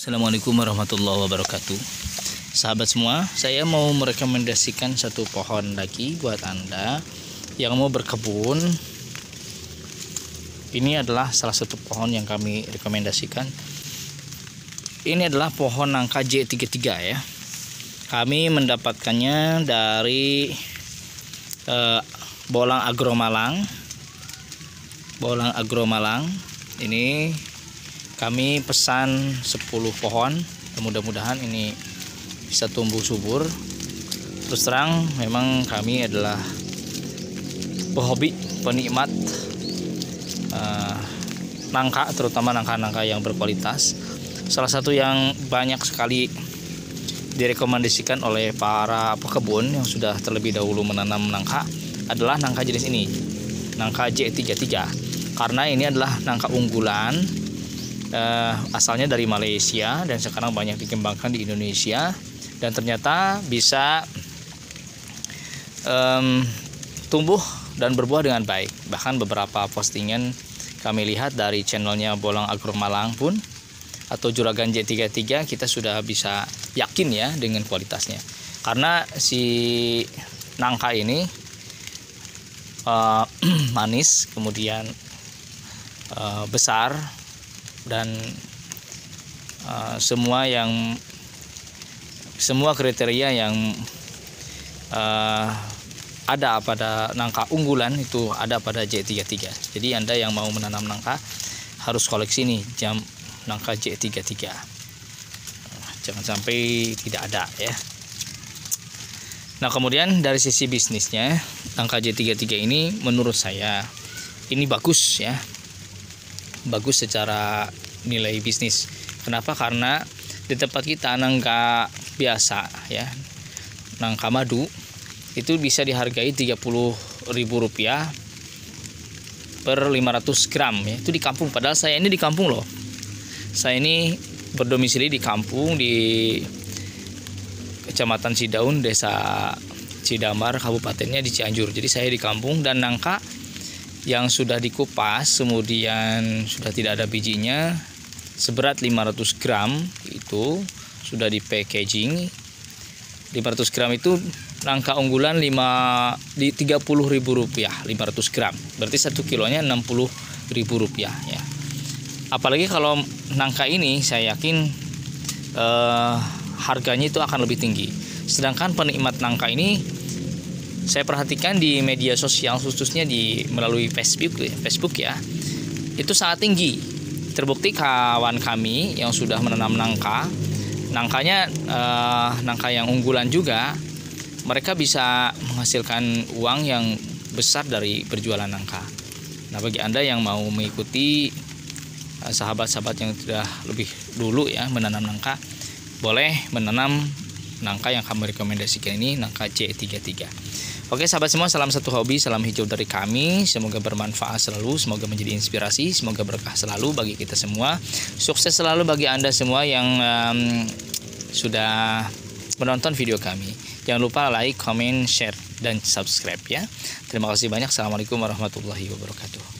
Assalamualaikum warahmatullahi wabarakatuh. Sahabat semua, saya mau merekomendasikan satu pohon lagi buat Anda yang mau berkebun. Ini adalah salah satu pohon yang kami rekomendasikan. Ini adalah pohon nangka J33 ya. Kami mendapatkannya dari eh, Bolang Agro Malang Bolang Agro Malang Ini kami pesan 10 pohon. Mudah-mudahan ini bisa tumbuh subur. Terus terang memang kami adalah pehobi penikmat uh, nangka terutama nangka-nangka yang berkualitas. Salah satu yang banyak sekali direkomendasikan oleh para pekebun yang sudah terlebih dahulu menanam nangka adalah nangka jenis ini nangka J33 karena ini adalah nangka unggulan uh, asalnya dari Malaysia dan sekarang banyak dikembangkan di Indonesia. Dan ternyata bisa um, tumbuh dan berbuah dengan baik. Bahkan beberapa postingan kami lihat dari channelnya Bolang Agro Malang pun atau Juragan J33 kita sudah bisa yakin ya dengan kualitasnya. Karena si nangka ini uh, manis kemudian uh, besar dan uh, semua yang semua kriteria yang uh, ada pada nangka unggulan itu ada pada J33 jadi anda yang mau menanam nangka harus koleksi nih jam nangka J33 jangan sampai tidak ada ya. Nah kemudian dari sisi bisnisnya nangka J33 ini menurut saya ini bagus ya bagus secara nilai bisnis. Kenapa? Karena di tempat kita nangka biasa ya, nangka madu itu bisa dihargai Rp30.000 per 500 gram ya. Itu di kampung padahal saya ini di kampung loh. Saya ini berdomisili di kampung di Kecamatan Cidaun, Desa Cidamar, kabupatennya di Cianjur. Jadi saya di kampung dan nangka yang sudah dikupas kemudian sudah tidak ada bijinya seberat 500 gram itu sudah di packaging. 500 gram itu rangka unggulan 5 di 30 ribu rupiah 500 gram. Berarti satu kilonya 60 ribu rupiah ya. Apalagi kalau nangka ini saya yakin eh, harganya itu akan lebih tinggi. Sedangkan penikmat nangka ini saya perhatikan di media sosial khususnya di melalui Facebook ya, Facebook ya itu sangat tinggi. Terbukti kawan kami yang sudah menanam nangka nangkanya eh, nangka yang unggulan juga mereka bisa menghasilkan uang yang besar dari berjualan nangka. Nah bagi anda yang mau mengikuti eh, sahabat-sahabat yang sudah lebih dulu ya menanam nangka boleh menanam nangka yang kami rekomendasikan ini nangka C33 Oke sahabat semua salam satu hobi salam hijau dari kami. Semoga bermanfaat selalu semoga menjadi inspirasi semoga berkah selalu bagi kita semua. Sukses selalu bagi anda semua yang um, sudah menonton video kami. Jangan lupa like comment share dan subscribe ya. Terima kasih banyak. Assalamualaikum warahmatullahi wabarakatuh